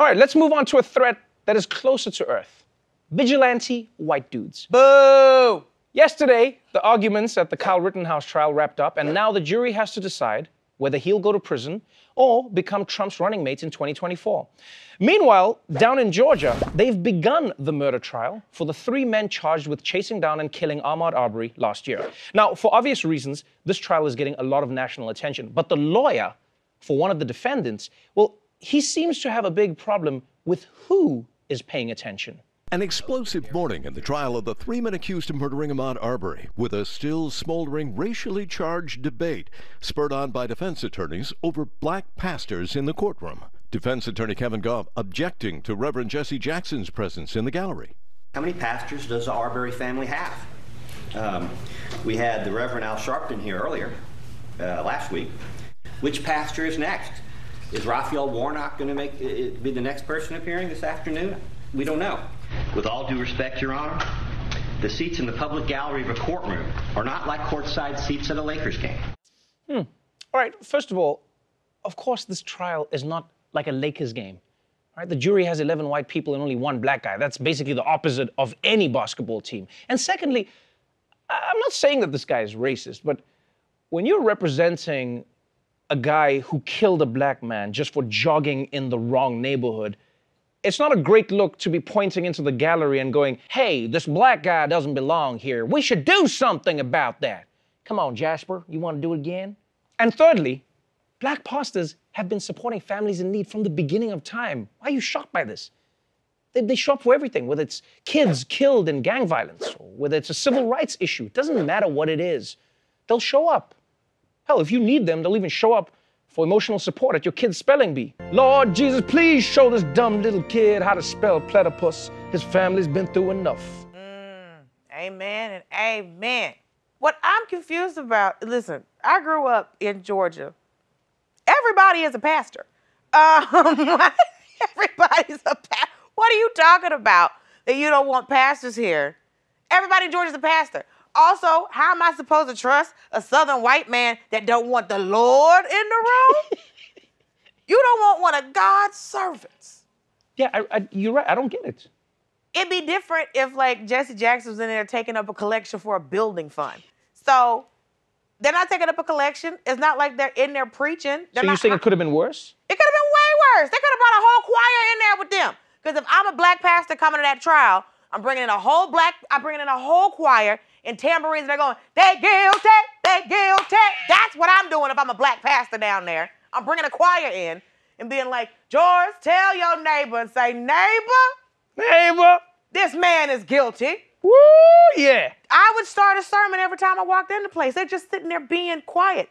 All right, let's move on to a threat that is closer to Earth vigilante white dudes. Boo! Yesterday, the arguments at the Kyle Rittenhouse trial wrapped up, and now the jury has to decide whether he'll go to prison or become Trump's running mate in 2024. Meanwhile, down in Georgia, they've begun the murder trial for the three men charged with chasing down and killing Ahmaud Arbery last year. Now, for obvious reasons, this trial is getting a lot of national attention, but the lawyer for one of the defendants, well, he seems to have a big problem with who is paying attention. An explosive morning in the trial of the three men accused of murdering Ahmaud Arbery, with a still smoldering racially charged debate spurred on by defense attorneys over black pastors in the courtroom. Defense attorney Kevin Gough objecting to Reverend Jesse Jackson's presence in the gallery. How many pastors does the Arbery family have? Um, we had the Reverend Al Sharpton here earlier, uh, last week. Which pastor is next? Is Raphael Warnock going to make uh, be the next person appearing this afternoon? We don't know. With all due respect, Your Honor, the seats in the public gallery of a courtroom are not like courtside seats at a Lakers game. Hmm. All right, first of all, of course, this trial is not like a Lakers game. Right? The jury has 11 white people and only one black guy. That's basically the opposite of any basketball team. And secondly, I'm not saying that this guy is racist, but when you're representing a guy who killed a black man just for jogging in the wrong neighborhood, it's not a great look to be pointing into the gallery and going, hey, this black guy doesn't belong here. We should do something about that. Come on, Jasper, you want to do it again? And thirdly, black pastors have been supporting families in need from the beginning of time. Why are you shocked by this? They, they show up for everything, whether it's kids killed in gang violence, whether it's a civil rights issue. It doesn't matter what it is. They'll show up. Hell, if you need them, they'll even show up for emotional support at your kid's spelling bee. Lord Jesus, please show this dumb little kid how to spell platypus. His family's been through enough. Mm, amen and amen. What I'm confused about, listen, I grew up in Georgia. Everybody is a pastor. Um, everybody's a pastor. What are you talking about that you don't want pastors here? Everybody in Georgia's a pastor. Also, how am I supposed to trust a southern white man that don't want the Lord in the room? you don't want one of God's servants. Yeah, I, I, you're right. I don't get it. It'd be different if like Jesse Jackson was in there taking up a collection for a building fund. So they're not taking up a collection. It's not like they're in there preaching. They're so you think it could have been worse? It could have been way worse. They could have brought a whole choir in there with them. Because if I'm a black pastor coming to that trial, I'm bringing in a whole black, I'm bringing in a whole choir, and tambourines, and they're going, they guilty, they guilty. That's what I'm doing if I'm a black pastor down there. I'm bringing a choir in and being like, George, tell your neighbor and say, neighbor, neighbor, this man is guilty. Woo, yeah. I would start a sermon every time I walked in the place. They're just sitting there being quiet.